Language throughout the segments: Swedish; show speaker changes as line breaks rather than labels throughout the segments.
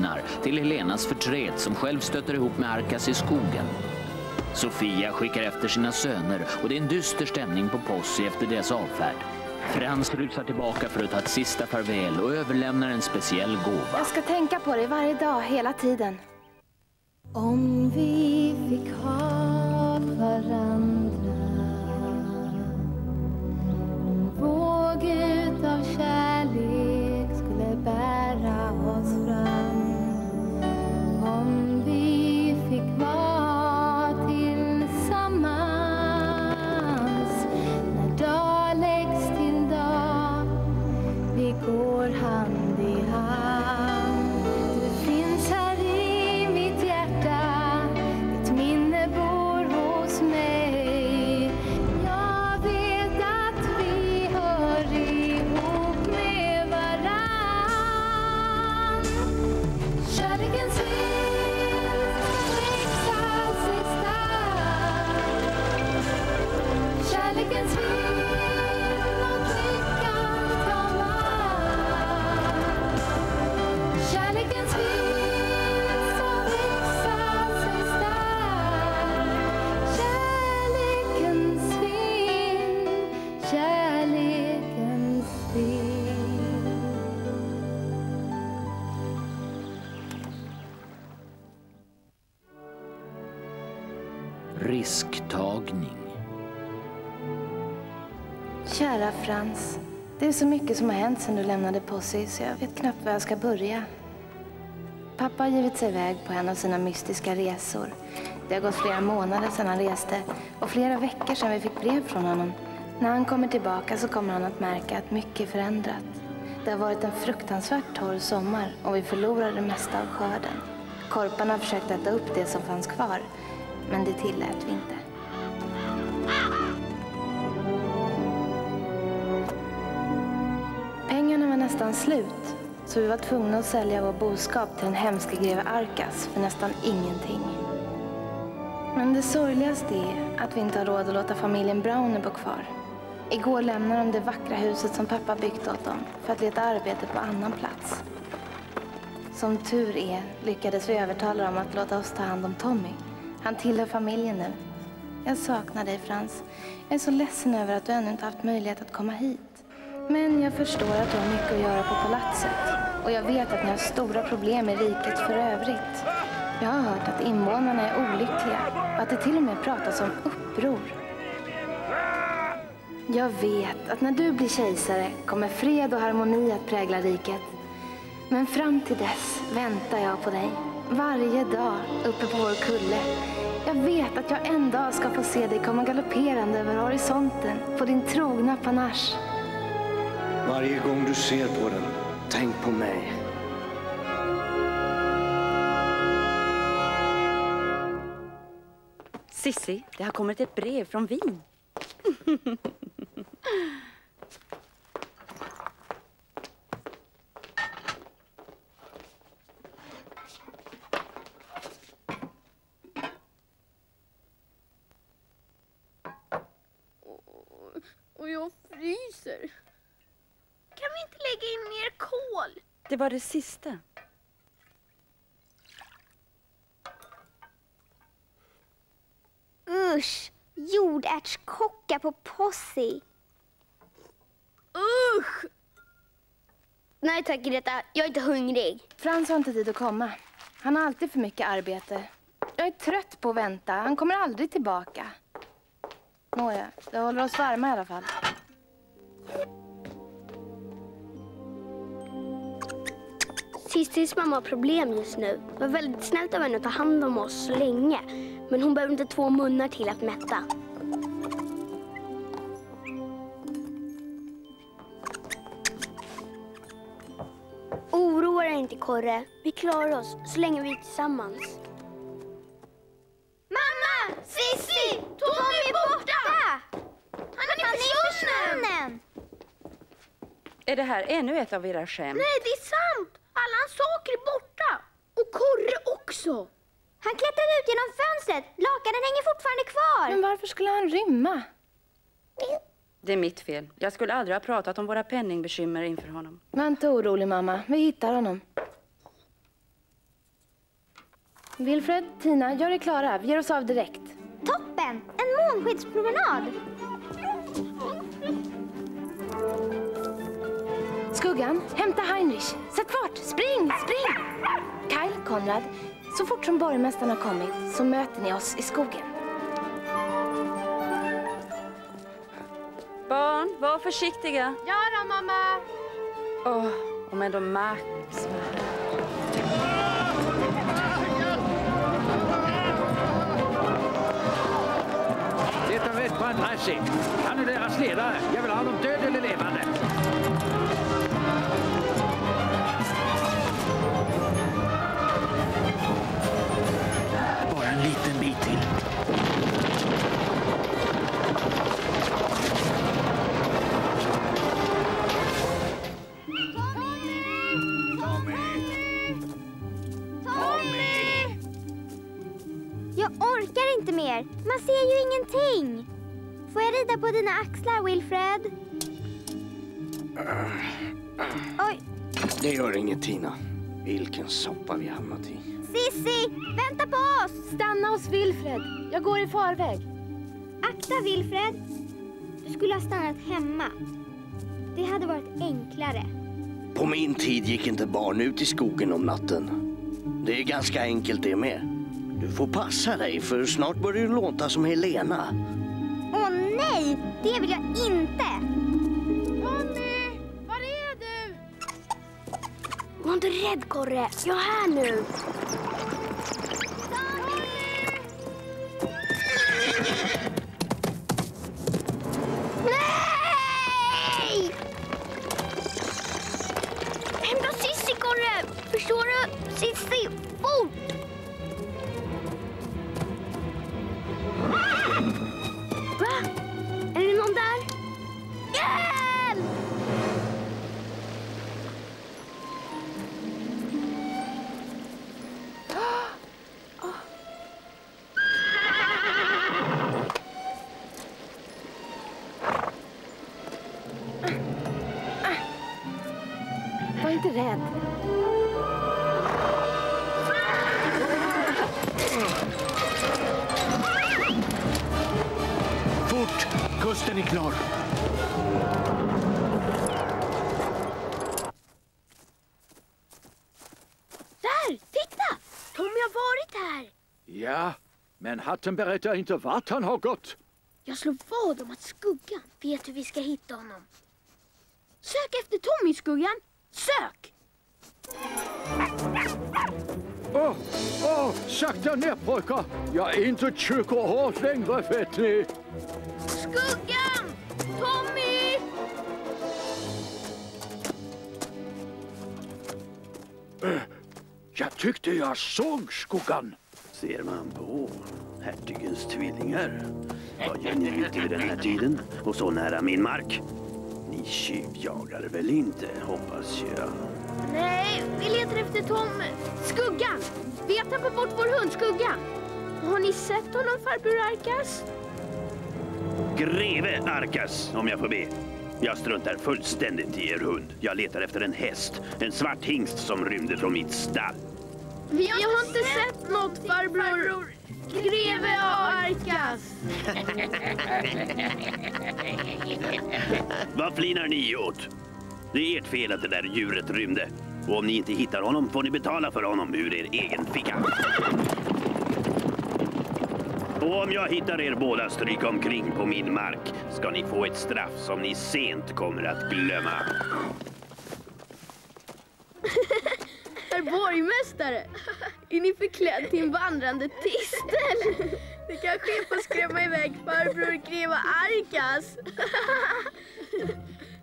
drunknar till Helenas förtret som själv stöter ihop med Arkas i skogen. Sofia skickar efter sina söner och det är en dyster stämning på Possi efter deras avfärd. Frans rusar tillbaka för att ta ett sista farväl och överlämnar en speciell gåva.
Jag ska tänka på dig varje dag, hela tiden. Om vi fick ha varandra En våg utav kärlek
Risktagning.
Kära Frans, det är så mycket som har hänt sedan du lämnade Posse så jag vet knappt var jag ska börja. Pappa har givit sig iväg på en av sina mystiska resor. Det har gått flera månader sedan han reste och flera veckor sedan vi fick brev från honom. När han kommer tillbaka så kommer han att märka att mycket är förändrat. Det har varit en fruktansvärt torr sommar och vi förlorade det mesta av skörden. Korparna har försökt äta upp det som fanns kvar, men det tillät vi inte. Nästan slut, så vi var tvungna att sälja vår boskap till den hemske greve Arkas för nästan ingenting. Men det sorgligaste är att vi inte har råd att låta familjen Browner bo kvar. Igår lämnade de det vackra huset som pappa byggt åt dem för att leta arbete på annan plats. Som tur är lyckades vi övertala dem att låta oss ta hand om Tommy. Han tillhör familjen nu. Jag saknar dig Frans. Jag är så ledsen över att du ännu inte haft möjlighet att komma hit. Men jag förstår att du har mycket att göra på palatset. Och jag vet att ni har stora problem i riket för övrigt. Jag har hört att invånarna är olyckliga och att det till och med pratas om uppror. Jag vet att när du blir kejsare kommer fred och harmoni att prägla riket. Men fram till dess väntar jag på dig. Varje dag uppe på vår kulle. Jag vet att jag en dag ska få se dig komma galopperande över horisonten på din trogna panache.
Varje gång du ser på den, tänk på mig.
Sissi, det har kommit ett brev från Wien.
Och jag fryser. Kan vi inte lägga in mer kol?
Det var det sista.
Usch! Jordärtskocka på Possi.
Usch!
Nej tack Greta, jag är inte hungrig.
Frans har inte tid att komma. Han har alltid för mycket arbete. Jag är trött på att vänta. Han kommer aldrig tillbaka. Nåja, det håller oss varma i alla fall.
Cissis mamma har problem just nu. Det var väldigt snällt av henne att ta hand om oss så länge. Men hon behöver inte två munnar till att mätta. Oroa dig inte Korre. Vi klarar oss så länge vi är tillsammans.
Mamma! Sissi! Tommy är borta! Han är försvunnen!
Är det här ännu ett av era skämt?
Nej, det är sant! Alla hans saker är borta. Och Korre också.
Han klättrade ut genom fönstret. Lakanen hänger fortfarande kvar.
Men varför skulle han rymma?
Det är mitt fel. Jag skulle aldrig ha pratat om våra penningbekymmer inför honom.
Var inte orolig mamma. Vi hittar honom. Wilfred, Tina, gör er klara. Vi ger oss av direkt.
Toppen! En månskenspromenad!
Skuggan, hämta Heinrich. Sätt fart! Spring, spring! Kyle, Konrad, så fort som borgmästaren har kommit så möter ni oss i skogen.
Barn, var försiktiga.
Ja då, mamma!
Åh, om ändå Max.
Leta rätt på Andressi. Han är deras ledare. Jag vill ha honom död eller levande.
Jag orkar inte mer. Man ser ju ingenting. Får jag rida på dina axlar, Wilfred? Oj,
Det gör inget Tina. Vilken soppa vi hamnat i.
Sissi! Vänta på oss!
Stanna hos Wilfred. Jag går i förväg.
Akta, Wilfred. Du skulle ha stannat hemma. Det hade varit enklare.
På min tid gick inte barn ut i skogen om natten. Det är ganska enkelt det med. Du får passa dig för snart börjar du låta som Helena.
Åh nej, det vill jag inte!
Tommy, var är du?
Var inte rädd Korre, jag är här nu.
Inte rädd.
Fort! Kusten är klar.
Där! Titta! Tommy har varit här.
Ja, men hatten berättar inte vart han har gått.
Jag slår vad om att Skuggan vet hur vi ska hitta honom. Sök efter Tommy, Skuggan! Sök!
Åh, åh, sakta ner pojkar. Jag är inte tjock och hårt längre, vet ni.
Skuggan! Tommy!
Jag tyckte jag såg skuggan.
Ser man på hertigens tvillingar. Vad gör ni ute vid den här tiden och så nära min mark? Tjuvjagar väl inte, hoppas jag.
Nej, vi letar efter Tom. Skuggan! Vi har tappat bort vår hund Skuggan. Har ni sett honom, farbror Arkas?
Greve Arkas, om jag får be. Jag struntar fullständigt i er hund. Jag letar efter en häst. En svart hingst som rymde från mitt stall.
Vi har, inte sett något, farbror. Greve Arkas.
Vad flinar ni åt? Det är ert fel att det där djuret rymde. Och om ni inte hittar honom får ni betala för honom ur er egen ficka. Och om jag hittar er båda stryk omkring på min mark ska ni få ett straff som ni sent kommer att glömma.
Herr borgmästare, är ni förklädd till en vandrande tistel? Det kanske är för att skrämma iväg farbror greva Arkas.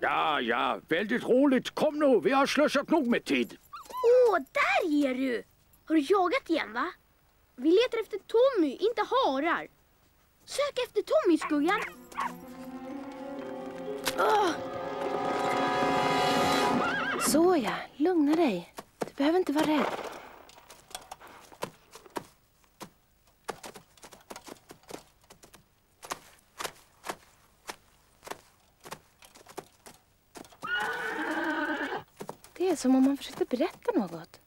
Ja, ja, väldigt roligt. Kom nu, vi har slösat nog med tid.
Åh, där är du! Har du jagat igen, va? Vi letar efter Tommy, inte harar. Sök efter Tommy, Skuggan.
Såja, lugna dig. Du behöver inte vara rädd. Det är som om man försökte berätta något.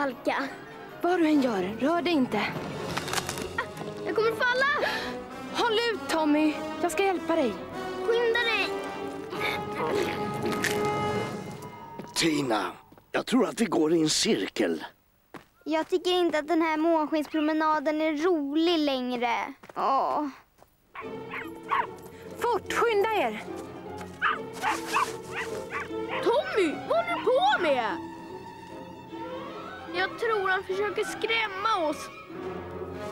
Halka.
Vad du än gör, rör dig inte.
Jag kommer falla!
Håll ut Tommy! Jag ska hjälpa dig.
Skynda dig!
Tina, jag tror att vi går i en cirkel.
Jag tycker inte att den här månskenspromenaden är rolig längre. Åh.
Fort, skynda er!
Tommy, vad håller du på med? Jag tror han försöker skrämma oss.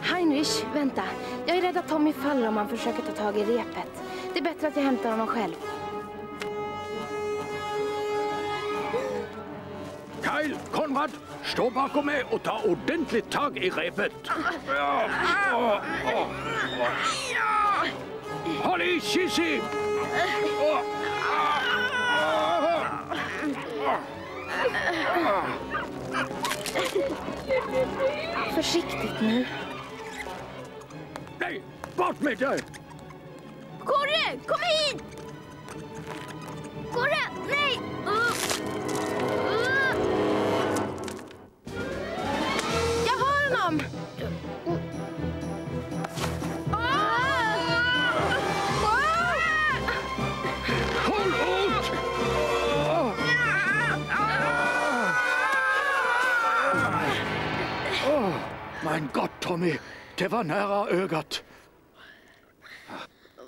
Heinrich, vänta. Jag är rädd att Tommy faller om han försöker ta tag i repet. Det är bättre att jag hämtar honom själv.
Kyle, Konrad, stå bakom mig och ta ordentligt tag i repet. Ja. Håll i, Sissi! Åh.
Försiktigt nu.
Nej, bort med dig!
Korre, kom
Det var nära ögat.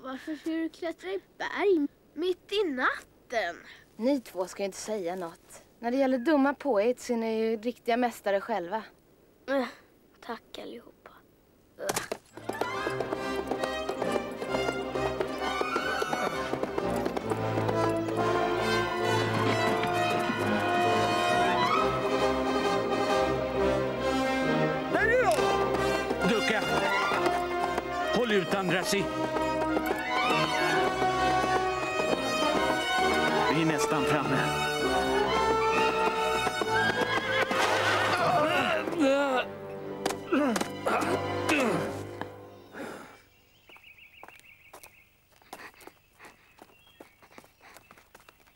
Varför ska du klättra i berg mitt i natten?
Ni två ska ju inte säga något. När det gäller dumma påhitt så är ni ju riktiga mästare själva.
Tack allihopa.
Ducka! Andrassi. Vi är nästan framme.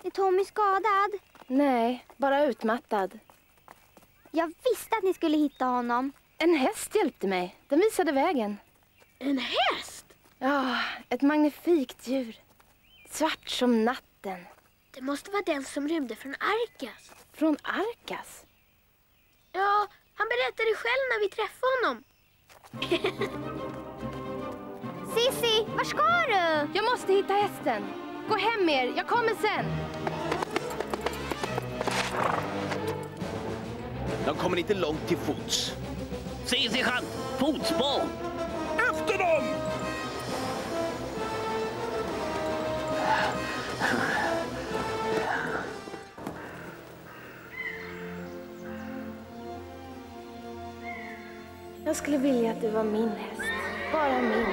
Är Tommy skadad?
Nej, bara utmattad.
Jag visste att ni skulle hitta honom.
En häst hjälpte mig. Den visade vägen.
En häst?
Ja, ett magnifikt djur. Svart som natten.
Det måste vara den som rymde från Arkas.
Från Arkas.
Ja, han berättade själv när vi träffade honom.
Sissi, var ska du?
Jag måste hitta hästen. Gå hem med er, jag kommer sen.
De kommer inte långt till fots.
Se, sergeant! Fotspår!
Efter dem!
Jag skulle vilja att du var min häst. Bara min.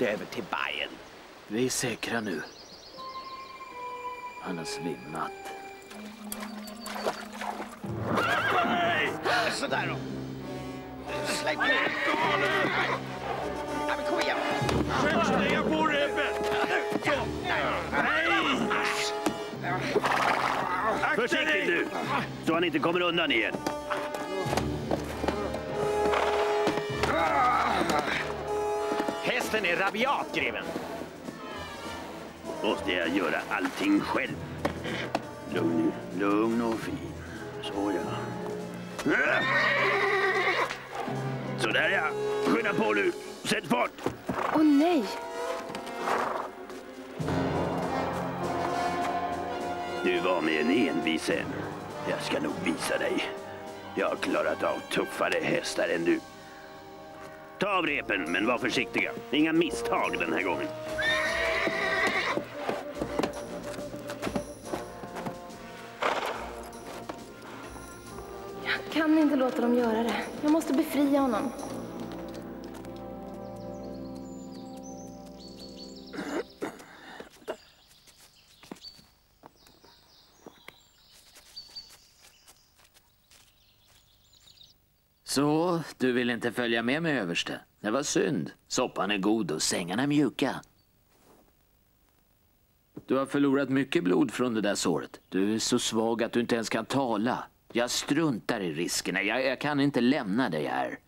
Kommit över till Bayern.
Vi är säkra nu. Han har svimmat.
Sådär då. Släpp på. Ja, men kom igen.
Lägg på repet! Försiktigt nu, så han inte kommer undan igen.
Hästen är rabiat, greven.
Måste jag göra allting själv? Lugn lugn och fin. Så ja. Sådär ja. Skynda på nu. Sätt fart.
Åh nej!
Du var med en envis en. Jag ska nog visa dig. Jag har klarat av tuffare hästar än du. Ta av repen, men var försiktiga. Inga misstag den här gången.
Jag kan inte låta dem göra det. Jag måste befria honom.
Du vill inte följa med mig överste? Det var synd. Soppan är god och sängarna mjuka. Du har förlorat mycket blod från det där såret. Du är så svag att du inte ens kan tala. Jag struntar i riskerna. Jag, jag kan inte lämna dig här.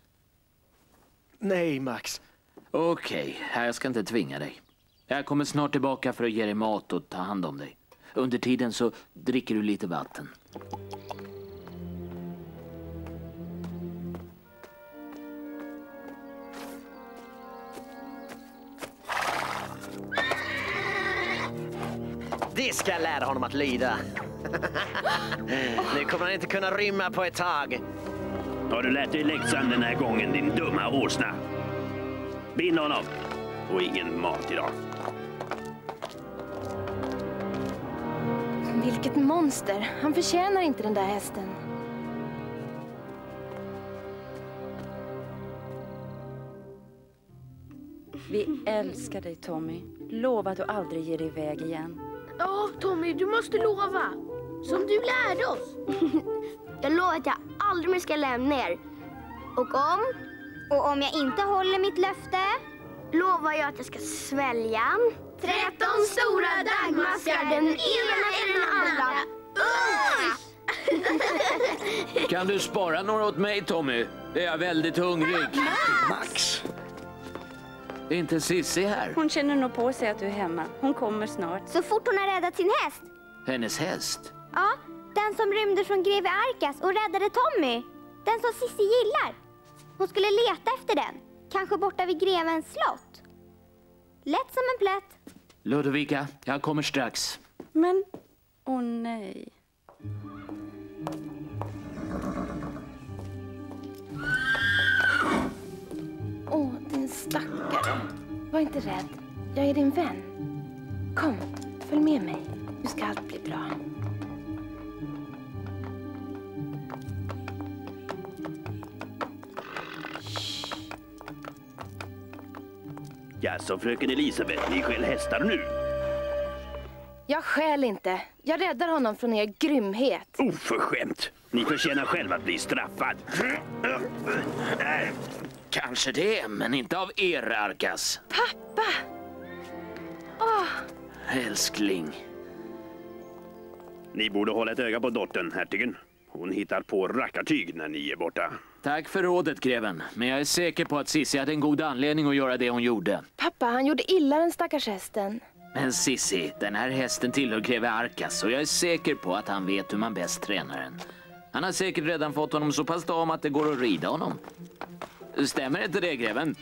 Nej, Max.
Okej, okay, jag ska inte tvinga dig. Jag kommer snart tillbaka för att ge dig mat och ta hand om dig. Under tiden så dricker du lite vatten.
Ska jag lära honom att lyda. nu kommer han inte kunna rymma på ett tag.
Har du lärt dig läxan den här gången, din dumma åsna? Bind honom. Och ingen mat idag.
Vilket monster. Han förtjänar inte den där hästen.
Vi älskar dig, Tommy. Lova att du aldrig ger dig iväg igen.
Ja, Tommy, du måste lova. Som du lärde oss.
jag lovar att jag aldrig mer ska lämna er. Och om? Och om jag inte håller mitt löfte? Lovar jag att jag ska svälja 13 stora dagmaskar, den ena efter den andra. Usch!
Kan du spara några åt mig, Tommy? Jag är väldigt hungrig.
Max!
Är inte Sissi här?
Hon känner nog på sig att du är hemma. Hon kommer snart.
Så fort hon har räddat sin häst?
Hennes häst?
Ja, den som rymde från greve Arkas och räddade Tommy. Den som Sissi gillar. Hon skulle leta efter den. Kanske borta vid grevens slott. Lätt som en plätt.
Ludvika, jag kommer strax.
Men, åh oh nej.
Var inte rädd. Jag är din vän. Kom, följ med mig. Nu ska allt bli bra.
Jaså, fröken Elisabeth, ni skäl hästar nu?
Jag skäl inte. Jag räddar honom från er grymhet.
Oförskämt! Ni förtjänar själva att bli straffad.
Kanske det, men inte av er, Arkas.
Pappa! Åh!
Älskling.
Ni borde hålla ett öga på dottern, hertigen. Hon hittar på rackartyg när ni är borta.
Tack för rådet, greven. Men jag är säker på att Sissi hade en god anledning att göra det hon gjorde.
Pappa, han gjorde illa den stackars hästen.
Men Sissi, den här hästen tillhör greve Arkas och jag är säker på att han vet hur man bäst tränar den. Han har säkert redan fått honom så pass dam att det går att rida honom. Stämmer inte det, greven?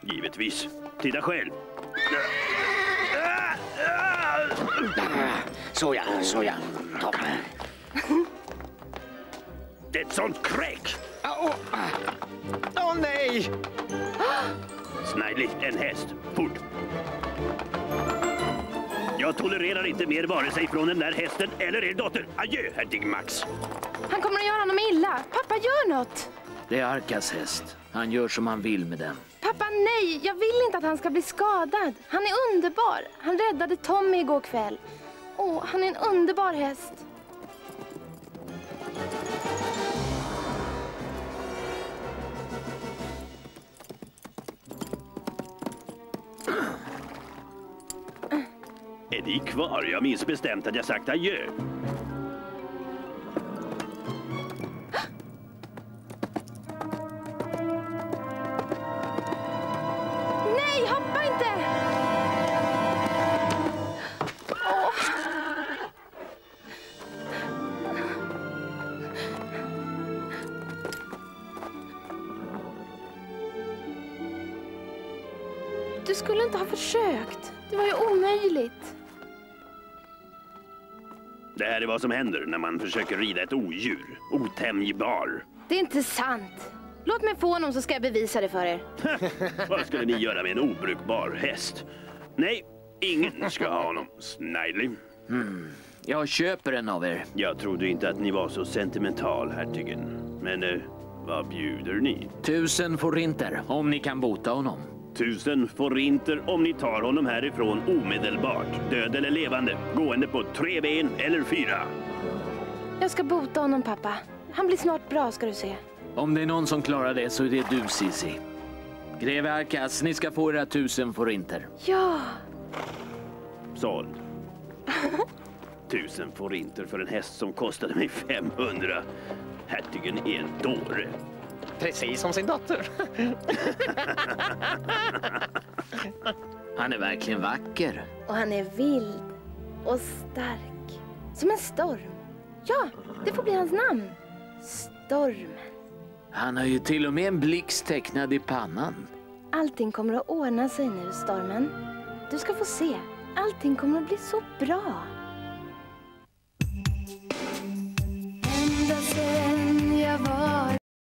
Givetvis. Titta själv.
Såja, såja. Toppen.
Det är ett sånt kräk!
Åh oh, oh, nej!
Snidely, en häst. Fort! Jag tolererar inte mer vare sig från den där hästen eller er dotter. Adjö, hertig Max.
Han kommer att göra honom illa. Pappa, gör något!
Det är Arkas häst. Han gör som han vill med den.
Pappa, nej! Jag vill inte att han ska bli skadad. Han är underbar. Han räddade Tommy igår kväll. Åh, han är en underbar häst.
Är ni kvar? Jag minns bestämt att jag sagt adjö. Det här är vad som händer när man försöker rida ett odjur. Otämjbar.
Det är inte sant. Låt mig få honom så ska jag bevisa det för er.
Vad skulle ni göra med en obrukbar häst? Nej, ingen ska ha honom. Snidely.
Jag köper en av er.
Jag trodde inte att ni var så sentimental, hertigen. Men eh, vad bjuder ni?
Tusen forinter om ni kan bota honom.
Tusen forinter om ni tar honom härifrån omedelbart. Död eller levande, gående på tre ben eller fyra.
Jag ska bota honom pappa. Han blir snart bra ska du se.
Om det är någon som klarar det så är det du Sissi. Greve Arkas, ni ska få era tusen forinter.
Ja,
Såld. Tusen forinter för en häst som kostade mig 500. Hertigen är en dåre.
Precis som sin dotter.
han är verkligen vacker.
Och han är vild och stark. Som en storm. Ja, det får bli hans namn. Stormen.
Han har ju till och med en blixt tecknad i pannan.
Allting kommer att ordna sig nu, Stormen. Du ska få se. Allting kommer att bli så bra.